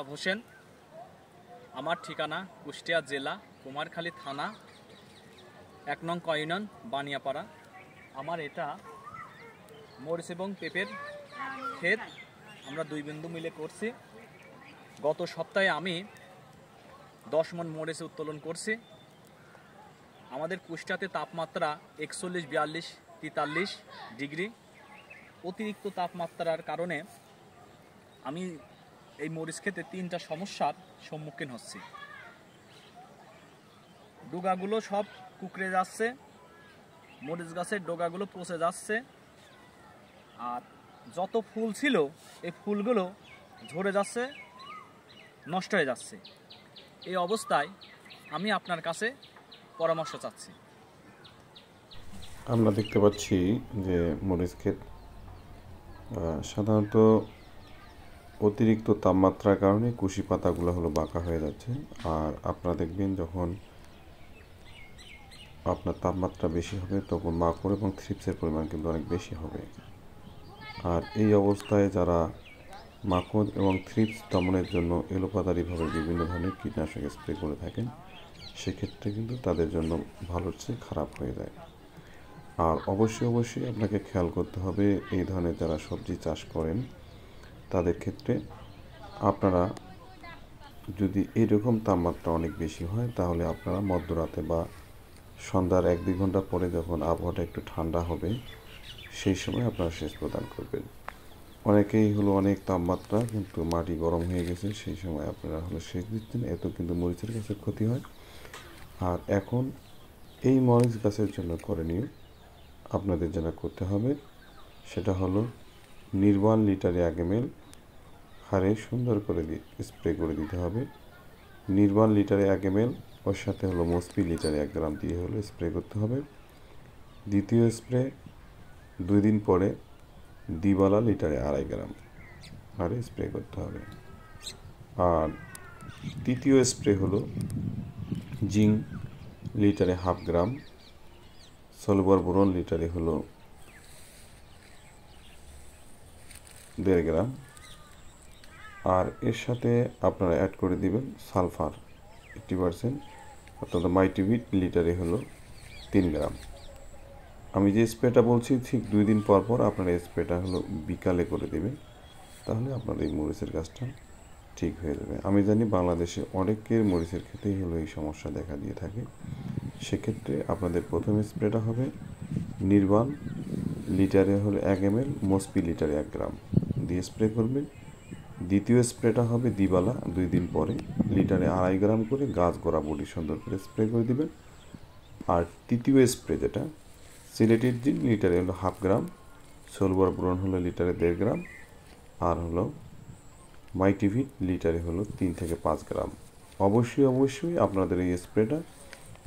বিপ্লব হোসেন। আমার ঠিকানা কুষ্টিয়া জেলা, কুমারখালী থানা, এক নং কয়নন, বানিয়াপাড়া। আমার এটা মরিচ এবং পেঁপের ক্ষেত। আমরা দুই বিন্দু মিলে করছি। গত সপ্তাহে আমি দশ মন মরিচ উত্তোলন করছি। আমাদের কুষ্টাতে তাপমাত্রা একচল্লিশ, বিয়াল্লিশ, তেতাল্লিশ ডিগ্রি। অতিরিক্ত তাপমাত্রার কারণে আমি এই মরিচ খেতে তিনটা সমস্যার সম্মুখীন হচ্ছি। ডোগাগুলো সব কুকড়ে যাচ্ছে, মরিচ গাছের ডোগাগুলো পচে যাচ্ছে, আর যত ফুল ছিল এই ফুলগুলো ঝরে যাচ্ছে, নষ্ট হয়ে যাচ্ছে। এই অবস্থায় আমি আপনার কাছে পরামর্শ চাচ্ছি। আমরা দেখতে পাচ্ছি যে মরিচ ক্ষেত সাধারণত অতিরিক্ত তাপমাত্রার কারণে কুশি পাতাগুলো হলো বাঁকা হয়ে যাচ্ছে। আর আপনারা দেখবেন যখন আপনার তাপমাত্রা বেশি হবে, তখন মাকড় এবং থ্রিপসের পরিমাণ কিন্তু অনেক বেশি হবে। আর এই অবস্থায় যারা মাকড় এবং থ্রিপস দমনের জন্য এলোপাতারিভাবে বিভিন্ন ধরনের কীটনাশক স্প্রে করে থাকেন, সেক্ষেত্রে কিন্তু তাদের জন্য ভালোর চেয়ে খারাপ হয়ে যায়। আর অবশ্যই অবশ্যই আপনাকে খেয়াল করতে হবে, এই ধরনের যারা সবজি চাষ করেন তাদের ক্ষেত্রে আপনারা যদি এরকম তাপমাত্রা অনেক বেশি হয়, তাহলে আপনারা মধ্যরাতে বা সন্ধ্যার এক দুই ঘণ্টা পরে যখন আবহাওয়াটা একটু ঠান্ডা হবে, সেই সময় আপনারা সেচ প্রদান করবেন। অনেকেই হলো অনেক তাপমাত্রা কিন্তু মাটি গরম হয়ে গেছে, সেই সময় আপনারা হলো সেচ দিচ্ছেন। এত কিন্তু মরিচের গাছের ক্ষতি হয়। আর এখন এই মরিচ গাছের জন্য করণীয় আপনাদের যেটা করতে হবে, সেটা হলো নির্বাণ লিটারে আগে মেল হারে সুন্দর করে স্প্রে করে দিতে হবে। নির্বাণ লিটারে এক এম ওর সাথে হলো মসপি লিটারে এক গ্রাম দিয়ে হলো স্প্রে করতে হবে। দ্বিতীয় স্প্রে, দুই দিন পরে দিবালা লিটারে আড়াই গ্রাম হারে স্প্রে করতে হবে। আর তৃতীয় স্প্রে হলো জিঙ্ক লিটারে হাফ গ্রাম সলবার বোরন লিটারে হলো দেড় গ্রাম আর এর সাথে আপনারা অ্যাড করে দিবেন সালফার এইটটি পারসেন্ট অর্থাৎ মাইটিভিট লিটারে হলো তিন গ্রাম। আমি যে স্প্রেটা বলছি, ঠিক দুই দিন পর পর আপনারা স্প্রেটা হলো বিকালে করে দেবেন। তাহলে আপনার এই মরিচের গাছটা ঠিক হয়ে যাবে। আমি জানি বাংলাদেশে অনেকের মরিচের ক্ষেত্রেই হলো এই সমস্যা দেখা দিয়ে থাকে। সেক্ষেত্রে আপনাদের প্রথম স্প্রেটা হবে নির্বাণ লিটারে হলো এক এম এল মসপি লিটারে এক গ্রাম। দিয়ে স্প্রে করবেন। দ্বিতীয় স্প্রেটা হবে দিবালা, দুই দিন পরে। লিটারে আড়াই গ্রাম করে গাছ গোড়া বডি সুন্দর করে স্প্রে করে দিবেন। আর তৃতীয় স্প্রে যেটা, সিলেটের দিন লিটারে হলো হাফ গ্রাম সোলবার ব্রন হলো লিটারে দেড় গ্রাম, আর হলো মাইটিভি লিটারে হলো তিন থেকে পাঁচ গ্রাম। অবশ্যই অবশ্যই আপনাদের এই স্প্রেটা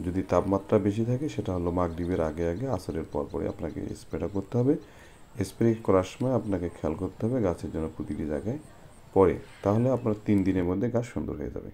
যদি তাপমাত্রা বেশি থাকে, সেটা হলো মাগরিবের আগে আগে, আসরের পর পরে আপনাকে স্প্রেটা করতে হবে। স্প্রে করার সময় আপনাকে খেয়াল করতে হবে গাছের জন্য প্রতিটি জায়গায় পরে তাহলে আপনার তিন দিনের মধ্যে গাছ সুন্দর হয়ে যাবে।